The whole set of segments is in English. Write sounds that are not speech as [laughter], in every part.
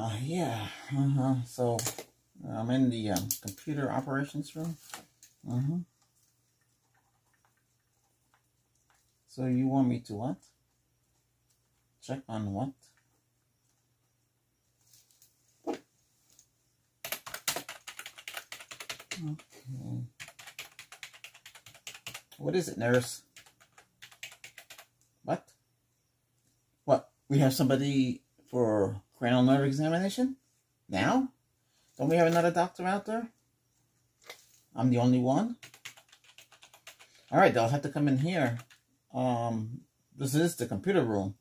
Uh, yeah. Uh-huh. So, I'm in the um, computer operations room. Uh-huh. So, you want me to what? Check on what? Okay. What is it, nurse? What? What? We have somebody for cranial nerve examination? Now? Don't we have another doctor out there? I'm the only one? Alright, they'll have to come in here. Um, this is the computer room.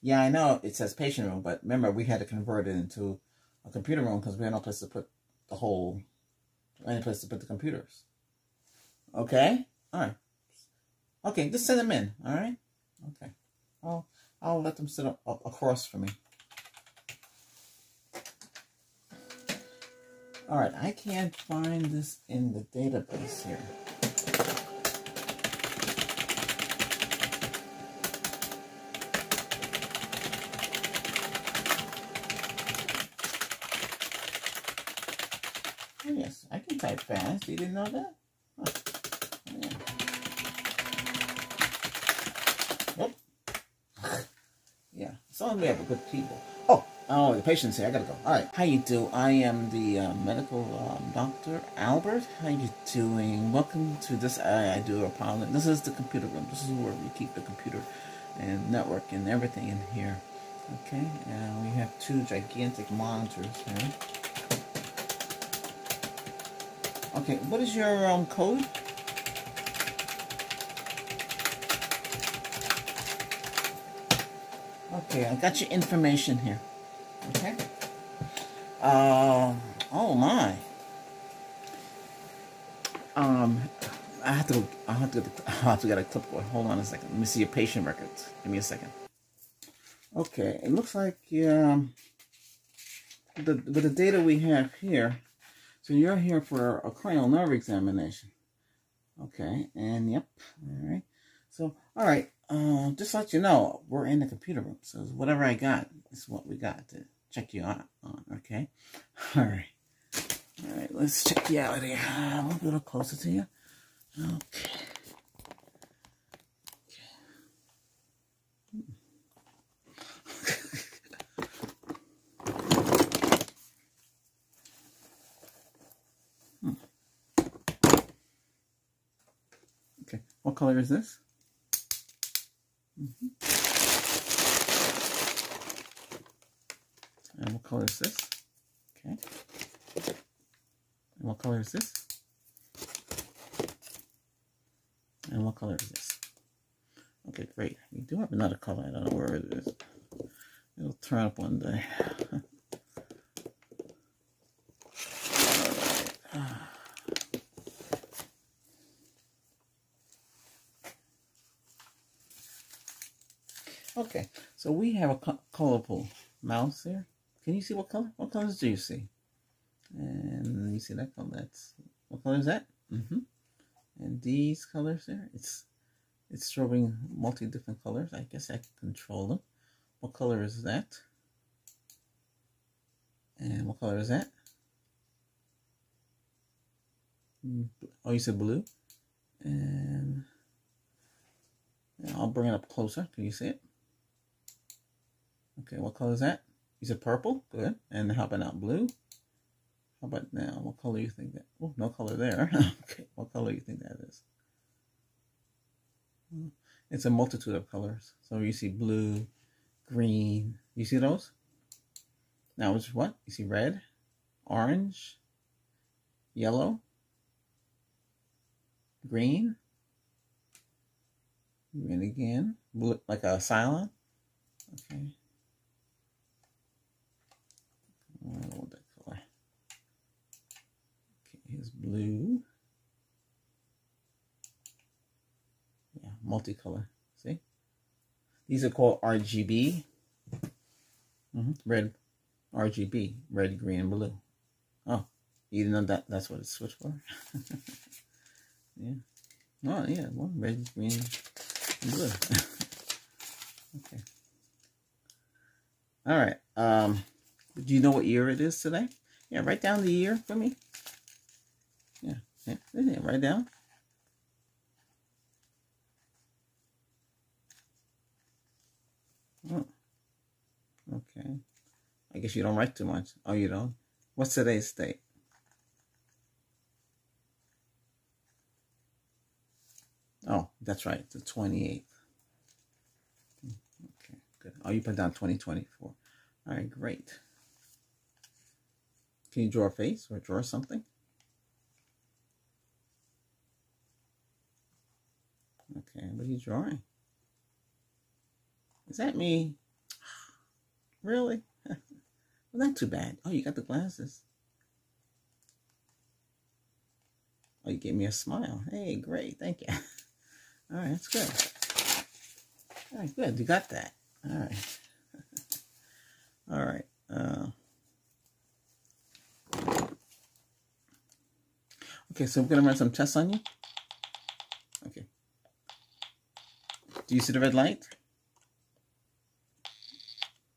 Yeah, I know it says patient room, but remember we had to convert it into a computer room because we had no place to put the whole, any place to put the computers. Okay? Alright. Okay, just send them in, alright? Okay. I'll, I'll let them sit up, up across from me. Alright, I can't find this in the database here. Oh, yes, I can type fast. You didn't know that? Huh. Yeah. Oh. Yeah, so we have a good people. Oh, oh, the patient's here. I gotta go. All right, how you do? I am the uh, medical um, doctor, Albert. How you doing? Welcome to this. I, I do apologize. This is the computer room. This is where we keep the computer and network and everything in here. Okay, and we have two gigantic monitors here. Okay, what is your um, code? I got your information here. Okay. Um. Oh my. Um. I have to. Go, I have to. [laughs] I have to get a clipboard. Hold on a second. Let me see your patient records. Give me a second. Okay. It looks like um. The with the data we have here. So you're here for a cranial nerve examination. Okay. And yep. All right. So all right. Uh, just let you know, we're in the computer room. So whatever I got is what we got to check you out on, okay? [laughs] All right. All right, let's check you out here. A little closer to you. Okay. [laughs] Hmm. Okay, what color is this? Mm -hmm. And what color is this? Okay. And what color is this? And what color is this? Okay, great. We do have another color. I don't know where it is. It'll turn up one day. Okay, so we have a colorful mouse here. Can you see what color? What colors do you see? And you see that color? That's what color is that? Mm-hmm. And these colors there, it's it's showing multi different colors. I guess I can control them. What color is that? And what color is that? Oh, you said blue. And I'll bring it up closer. Can you see it? Okay, what color is that? You said purple? Good. And how about now blue? How about now? What color you think that? Oh, no color there. [laughs] okay, what color you think that is? It's a multitude of colors. So you see blue, green. You see those? Now it's what? You see red, orange, yellow, green, green again, blue, like a cyan. Okay. I that color. Okay, here's blue. Yeah, multicolor. See? These are called RGB. Mm -hmm. Red, RGB, red, green, and blue. Oh, you didn't know that that's what it's switched for? [laughs] yeah. Oh, yeah, well, red, green, and blue. [laughs] okay. All right. Um, do you know what year it is today? Yeah, write down the year for me. Yeah, yeah, yeah write down. Oh, okay. I guess you don't write too much. Oh, you don't? What's today's date? Oh, that's right. The 28th. Hmm, okay, good. Oh, you put down 2024. All right, great. Can you draw a face or draw something? Okay, what are you drawing? Is that me? [sighs] Really? [laughs] well, not too bad. Oh, you got the glasses. Oh, you gave me a smile. Hey, great. Thank you. [laughs] All right, that's good. All right, good. You got that. All right. [laughs] All right. Uh, okay, so we're going to run some tests on you. Okay. Do you see the red light?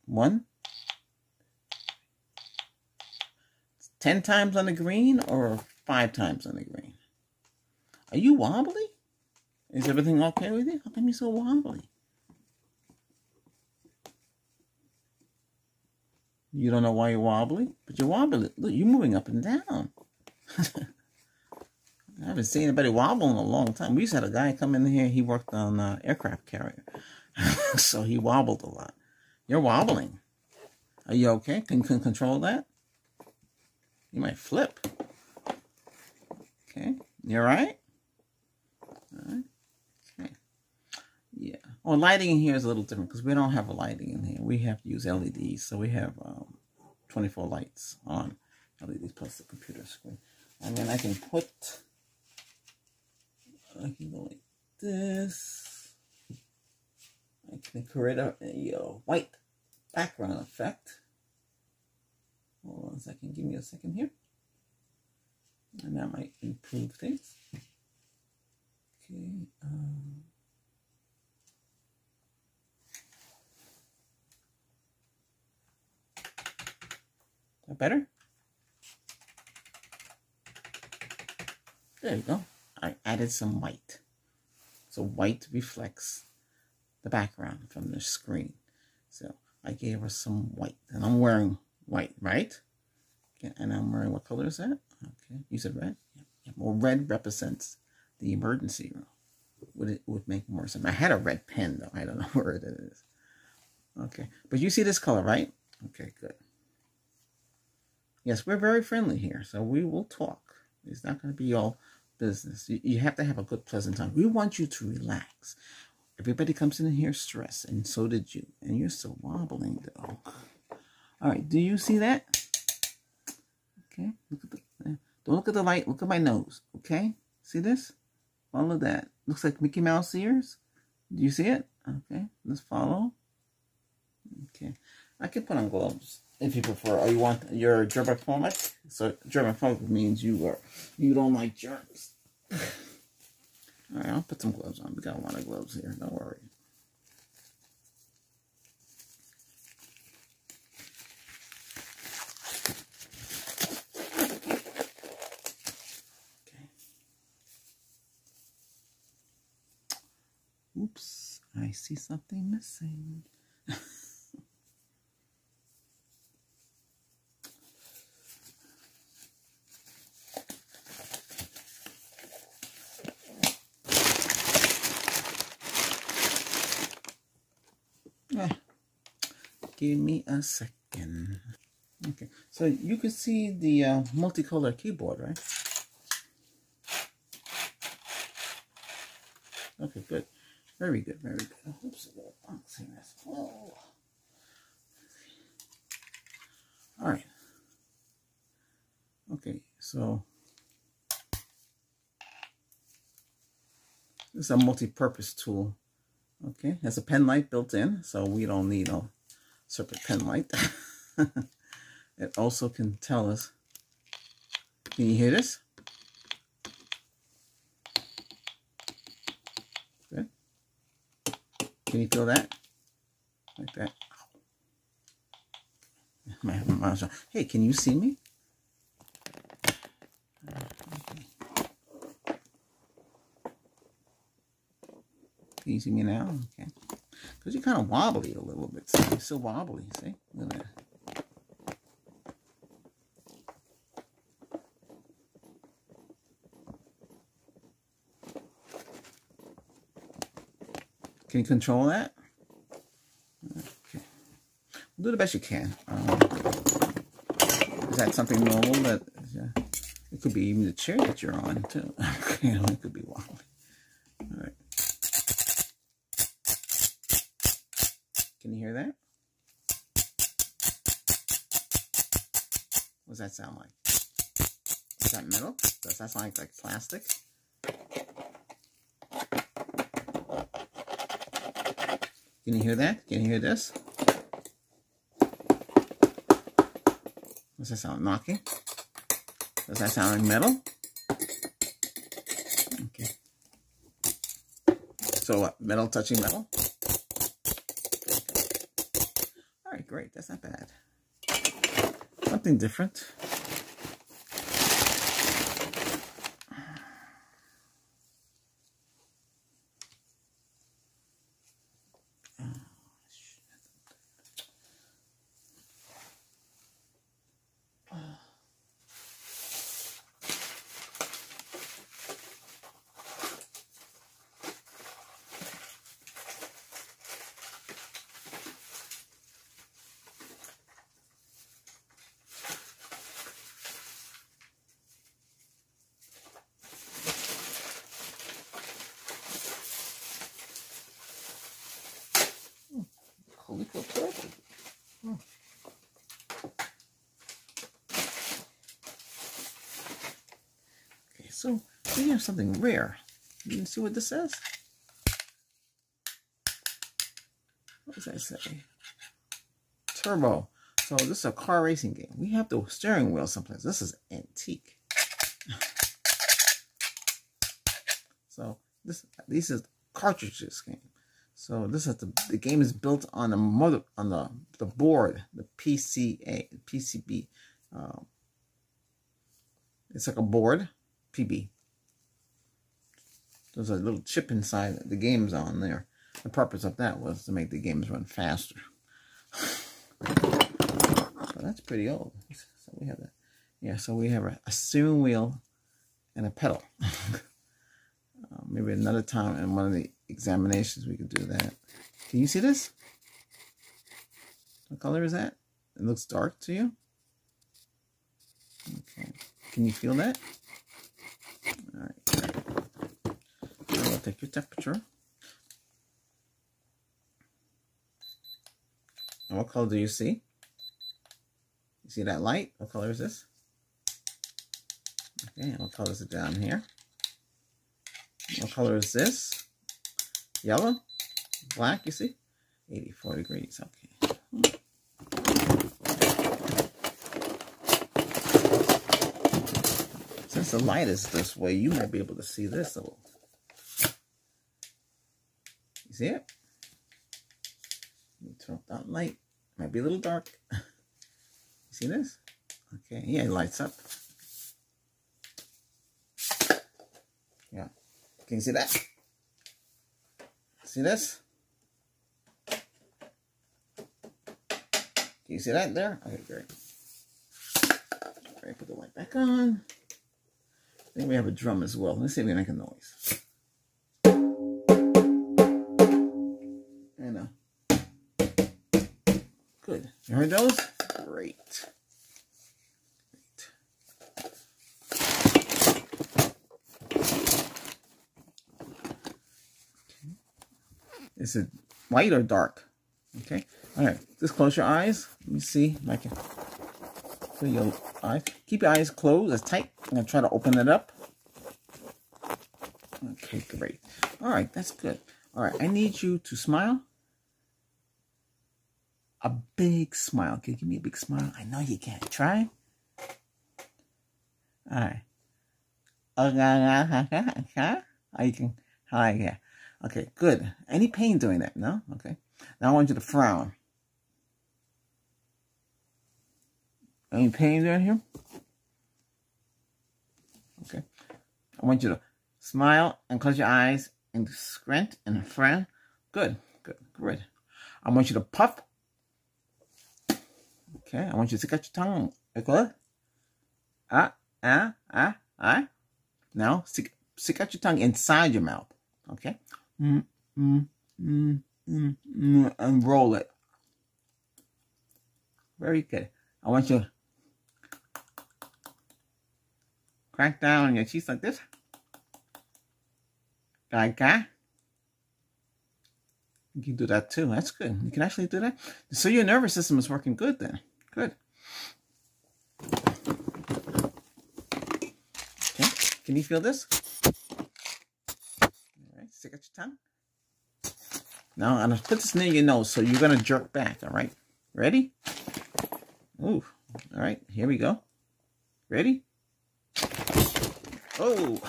One. Ten times on the green or five times on the green? Are you wobbly? Is everything okay with you? How come you're so wobbly? You don't know why you're wobbly, but you're wobbly. Look, you're moving up and down. [laughs] I haven't seen anybody wobble in a long time. We to have a guy come in here. He worked on uh, aircraft carrier, [laughs] so he wobbled a lot. You're wobbling. Are you okay? Can you control that? You might flip. Okay, you all right? All right. Okay. Yeah. Well, lighting in here is a little different because we don't have a lighting in here. We have to use LEDs, so we have um, 24 lights on LEDs plus the computer screen. And then I can put, I can go like this. I can create a, a, white background effect. Hold on a second, give me a second here. And that might improve things. Okay. Um, that better? There you go. I added some white. So white reflects the background from the screen. So I gave her some white. And I'm wearing white, right? Okay, and I'm wearing, what color is that? Okay, you said red? Yeah. yeah. Well, red represents the emergency room. Would it would make more sense. I had a red pen, though. I don't know [laughs] where it is. Okay, but you see this color, right? Okay, good. Yes, we're very friendly here, so we will talk. It's not going to be all business. You, you have to have a good, pleasant time. We want you to relax. Everybody comes in here stressed, and so did you. And you're still wobbling, though. All right, do you see that? Okay, look at the, eh, don't look at the light. Look at my nose, okay? See this? Follow that. Looks like Mickey Mouse ears. Do you see it? Okay, let's follow. Okay, I can put on gloves if you prefer. Or you want your germophobic? So germophobic means you are you don't like germs. [sighs] All right, I'll put some gloves on. We got a lot of gloves here. Don't worry. Okay. Oops, I see something missing. Give me a second. Okay, so you can see the uh, multicolor keyboard, right? Okay, good. Very good, very good. Oops, a box here as well. All right. Okay, so this is a multi-purpose tool. Okay, has a pen light built in, so we don't need a separate pen light. [laughs] it also can tell us, can you hear this? Good. Can you feel that? Like that. [laughs] Hey, can you see me? Can you see me now? Okay. Because you're kind of wobbly a little bit. See? You're still wobbly, see? Look at that. Can you control that? Okay. Do the best you can. Um, is that something normal that uh, it could be even the chair that you're on too. [laughs] it could be wobbly. Sound like? Is that metal? Does that sound like, like plastic? Can you hear that? Can you hear this? Does that sound knocking? Does that sound like metal? Okay. So what? Metal touching metal? All right, great. That's not bad. Something different. So we have something rare. You can see what this says? What does that say? Turbo. So this is a car racing game. We have the steering wheel someplace. This is antique. so this this is cartridges game. So this is the the game is built on the mother on the the board, the PCA PCB. Um, it's like a board PB. There's a little chip inside the game's on there. The purpose of that was to make the games run faster. [sighs] so that's pretty old. So we have that. Yeah, so we have a, a steering wheel and a pedal. [laughs] uh, maybe another time in one of the examinations we could do that. Can you see this? What color is that? It looks dark to you? Okay. Can you feel that? All right. Take your temperature. And what color do you see? You see that light? What color is this? Okay, what color is it down here? What color is this? Yellow? Black, you see? 84 degrees, okay. Since the light is this way, you might be able to see this a little. See it? Turn off that light. Might be a little dark. you [laughs] see this? Okay, yeah, it lights up. Yeah. Can you see that? See this? Can you see that there? Okay, great. All right, put the light back on. I think we have a drum as well. Let's see if we can make a noise. You those? Great. Is it white or dark? Okay. All right. Just close your eyes. Let me see if I can. So your eyes. Keep your eyes closed as tight. I'm going to try to open it up. Okay, great. All right, that's good. All right, I need you to smile. A big smile. Can you give me a big smile. I know you can. Try. All right. [laughs] Okay. Good. Any pain doing that? No? Okay. Now I want you to frown. Any pain down here? Okay. I want you to smile and close your eyes and squint and frown. Good, good, good. I want you to puff. Okay, I want you to stick out your tongue. Good. Ah, ah, ah, ah. Now, stick, stick out your tongue inside your mouth. Okay? Mm, mm, mm, mm, mm, and roll it. Very good. I want you to crack down on your cheeks like this. Like that. You can do that too. That's good. You can actually do that. So your nervous system is working good then. Good. Okay. Can you feel this? All right. Stick out your tongue. Now I'm gonna put this near your nose, so you're gonna jerk back. All right. Ready? Ooh. All right. Here we go. Ready? Oh.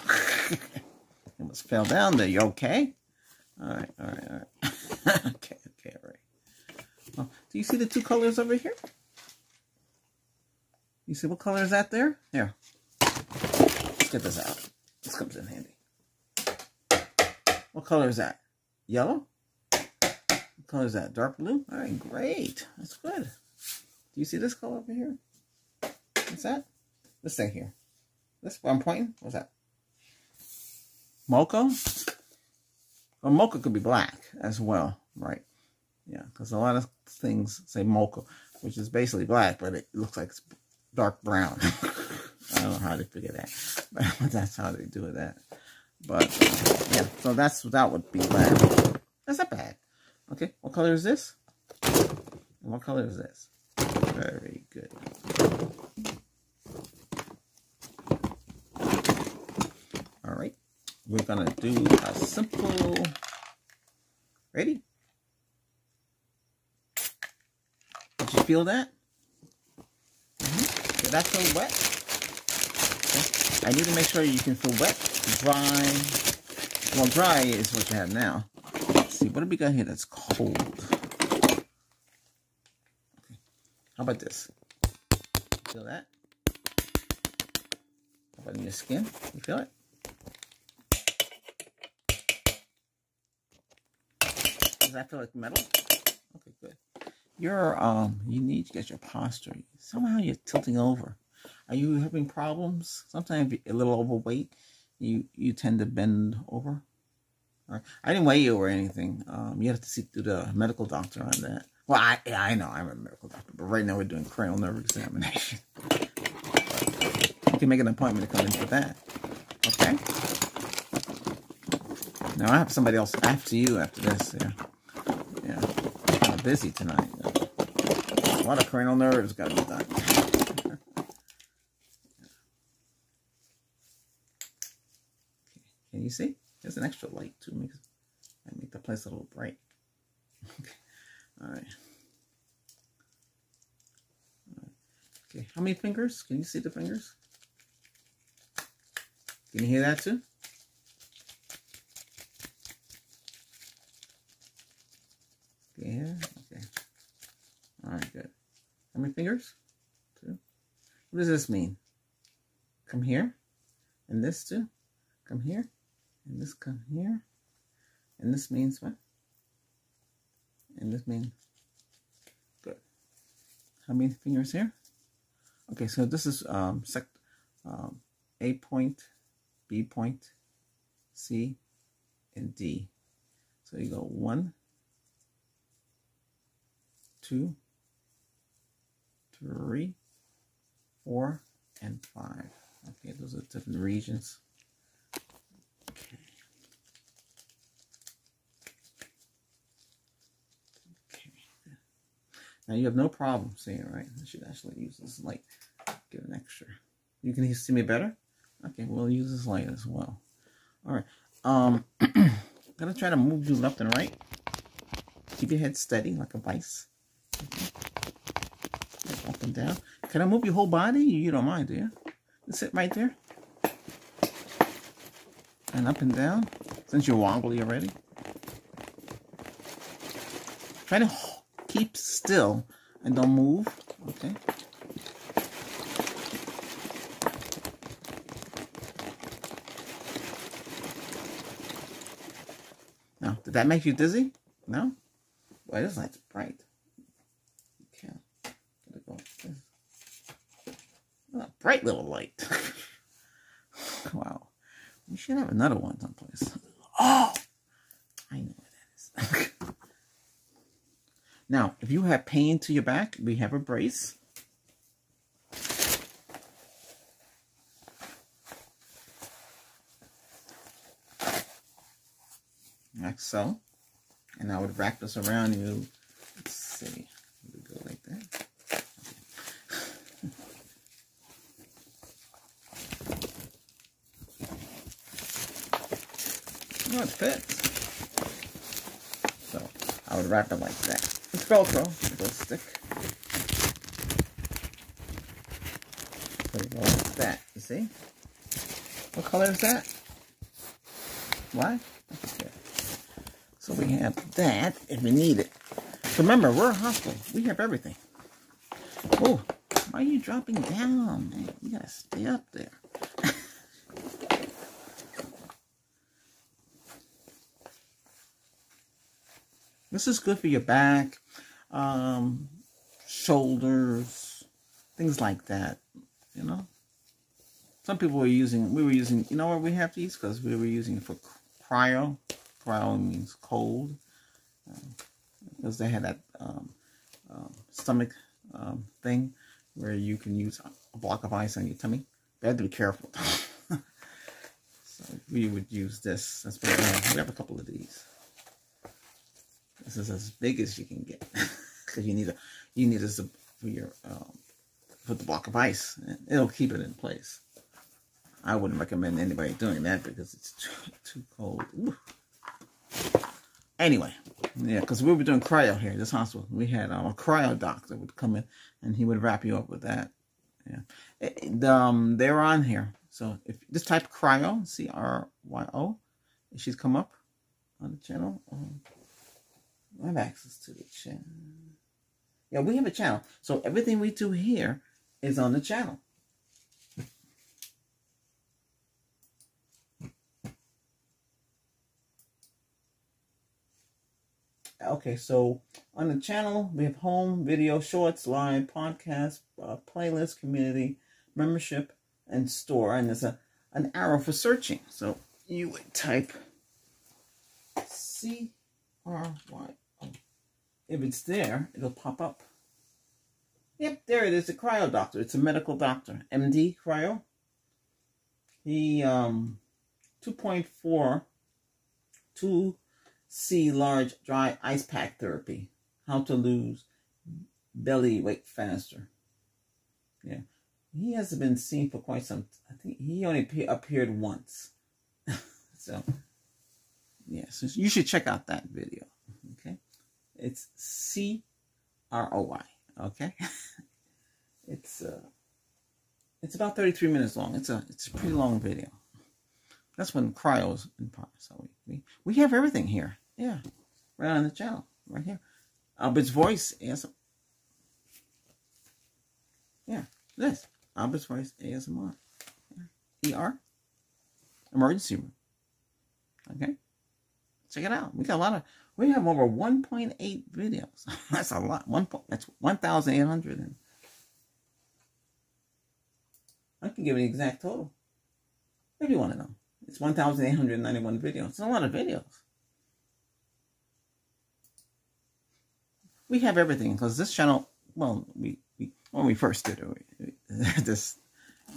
[laughs] Almost fell down there. You okay? All right. All right. All right. [laughs] okay. Okay. All right. Well, do you see the two colors over here? You see what color is that there? Here. Let's get this out. This comes in handy. What color is that? Yellow? What color is that? Dark blue? All right, great. That's good. Do you see this color over here? What's that? This thing here. This one I'm pointing? What's that? Mocha? Well, mocha could be black as well, right? Yeah, because a lot of things say mocha, which is basically black, but it looks like it's dark brown. [laughs] I don't know how they figure that, but [laughs] that's how they do it that. But yeah, so that's that would be black. That's not bad. Okay, what color is this? What color is this? Very good. All right, we're gonna do a simple. Ready? Did you feel that? That feel wet? Okay. I need to make sure you can feel wet, dry. Well, dry is what you have now. Let's see, what have we got here that's cold? Okay. How about this? Feel that? How about in your skin? You feel it? Does that feel like metal? Okay, good you're um you need to get your posture. Somehow you're tilting over. Are you having problems? Sometimes a little overweight you you tend to bend over. All right. I didn't weigh you or anything. Um you have to see through the medical doctor on that. Well i yeah, i know i'm a medical doctor but right now we're doing cranial nerve examination. You can make an appointment to come in for that. Okay? Now i have somebody else after you after this yeah busy tonight a lot of cranial nerves got to be done. Can you see? There's an extra light too. Makes I make the place a little bright. okay. [laughs] All right. Okay. How many fingers? Can you see the fingers? Can you hear that too? Yeah. All right, good. How many fingers? Two. What does this mean? Come here. And this too. Come here. And this come here. And this means what? And this means good. How many fingers here? Okay, so this is um, sec um, A point, B point, C, and D. So you go one, two, three, four, and five. Okay, those are different regions. Okay. Okay. Now you have no problem seeing, right? I should actually use this light. Get an extra. You can see me better? Okay, we'll use this light as well. All right. Um, I'm [clears throat] gonna try to move you left and right. Keep your head steady like a vice. Okay down. Can I move your whole body? You don't mind, do you? Sit right there. And up and down, since you're wobbly already. Try to keep still and don't move, okay? Now, did that make you dizzy? No? Well, it is like bright. Bright little light. [laughs] wow. We should have another one someplace. Oh! I know what that is. [laughs] now, if you have pain to your back, we have a brace. like so. And I would wrap this around you. Let's see. We go like that. No, it fits. So I would wrap it like that. It's Velcro. It'll stick. So go like that. You see? What color is that? Why? So we have that if we need it. Remember, we're a hospital. We have everything. Oh, why are you dropping down, man? You gotta stay up there. This is good for your back, um, shoulders, things like that, you know? Some people were using, we were using, you know where we have these? Because we were using it for cryo. Cryo means cold. Because they had that um, um, stomach um, thing where you can use a block of ice on your tummy. But you to be careful. [laughs] so we would use this. That's what we have. We have a couple of these. This is as big as you can get. [laughs] Because you need a you need this for your um, put the block of ice. It'll keep it in place. I wouldn't recommend anybody doing that because it's too, too cold. Ooh. Anyway, yeah, because we were doing cryo here, this hospital. We had um, a cryo doctor would come in and he would wrap you up with that. Yeah, it, um, they're on here. So if just type cryo, C R Y O, she's come up on the channel. Um, I have access to the channel. Yeah, we have a channel. So everything we do here is on the channel. Okay, so on the channel, we have home, video, shorts, live, podcast, uh, playlist, community, membership, and store. And there's a an arrow for searching. So you would type C R Y. If it's there, it'll pop up. Yep, there it is, a cryo doctor. It's a medical doctor. MD cryo. He um 2.4 2 C large dry ice pack therapy. How to lose belly weight faster. Yeah. He hasn't been seen for quite some I think he only appeared once. [laughs] so yeah, so you should check out that video. It's C R O Y. Okay. [laughs] it's uh it's about 33 minutes long. It's a it's a pretty long video. That's when cryo's in part. So we, we, we have everything here. Yeah. Right on the channel. Right here. Albert's voice ASMR. Yeah. This. Albert's voice ASMR. ER. Emergency room. Okay. Check it out. We got a lot of we have over 1.8 videos. [laughs] that's a lot. One that's 1,800 I can give an exact total. If you want to know. It's 1,891 videos. It's a lot of videos. We have everything because this channel, well, we, we when we first did it, [laughs] this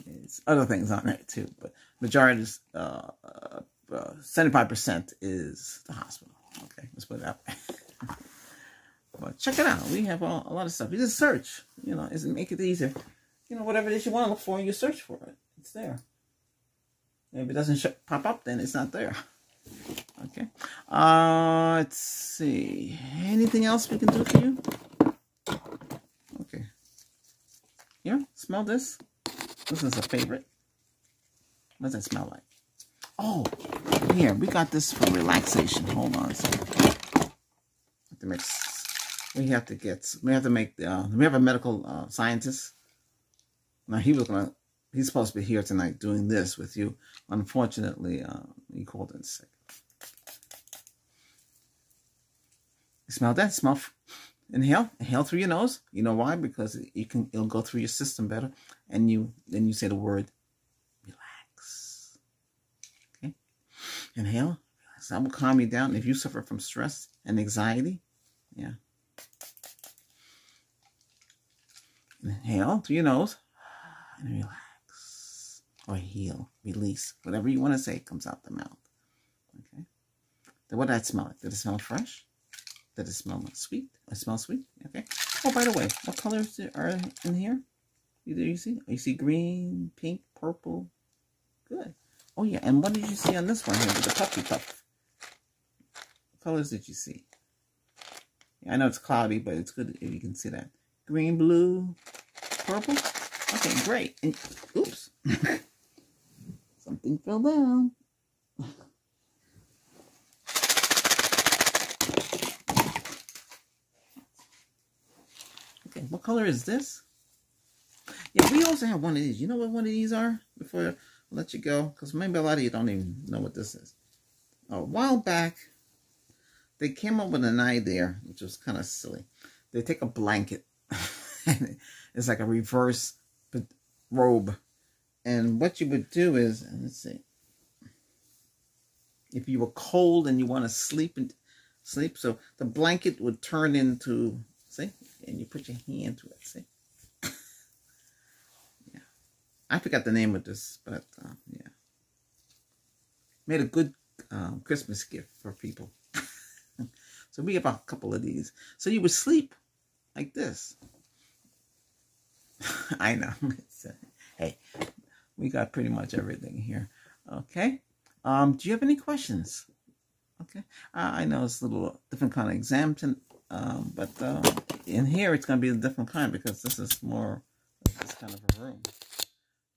it's other things on it too, but majority is uh, uh, 75% is the hospital. Okay, let's put it way. [laughs] but check it out. We have a, a lot of stuff. You just search. You know, it make it easier. You know, whatever it is you want to look for, you search for it. It's there. If it doesn't pop up, then it's not there. [laughs] Okay. Uh, let's see. Anything else we can do for you? Okay. Yeah, smell this. This is a favorite. What does it smell like? Oh, here, we got this for relaxation. Hold on we have to get, we have to make, uh, we have a medical uh, scientist. Now, he was going to he's supposed to be here tonight doing this with you. Unfortunately, uh, he called in sick. smell that? Smell. Inhale. Inhale through your nose. You know why? Because you can. It'll go through your system better, and you then you say the word relax. Okay. Inhale. So that will calm you down. If you suffer from stress and anxiety, yeah. Inhale through your nose and relax or heal, release, whatever you want to say comes out the mouth. Okay. Then what did that smell? Did it smell fresh? Did it smell sweet? I smell sweet. Okay. Oh, by the way, what colors are in here? Do you see? Oh, you see green, pink, purple. Good. Oh yeah, and what did you see on this one here with the puffy puff? colors did you see? I know it's cloudy, but it's good if you can see that. Green, blue, purple. Okay, great. And, oops. [laughs] Something fell down. Okay, what color is this? Yeah, we also have one of these. You know what one of these are? Before Let you go, because maybe a lot of you don't even know what this is. A while back, they came up with an idea, which was kind of silly. They take a blanket, [laughs] and it's like a reverse robe. And what you would do is, let's see, if you were cold and you want to sleep and sleep, so the blanket would turn into, see, and you put your hand to it, see. yeah, I forgot the name of this, but uh, yeah, made a good um, Christmas gift for people. [laughs] So we have a couple of these. So you would sleep like this. [laughs] I know. [laughs] hey, we got pretty much everything here. Okay. Um, do you have any questions? Okay. Uh, I know it's a little different kind of exam, to, um, but uh, in here it's going to be a different kind because this is more this kind of a room.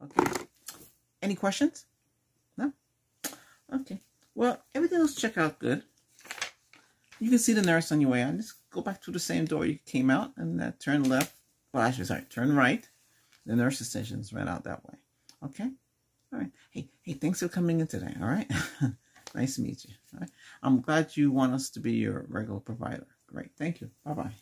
Okay. Any questions? No? Okay. Well, everything else check out good. You can see the nurse on your way out. Just go back to the same door you came out and uh, turn left. Well, actually, sorry, turn right. The nurse's station is right out that way. Okay? All right. Hey, hey, thanks for coming in today. All right? [laughs] nice to meet you. All right. I'm glad you want us to be your regular provider. Great. Thank you. Bye-bye.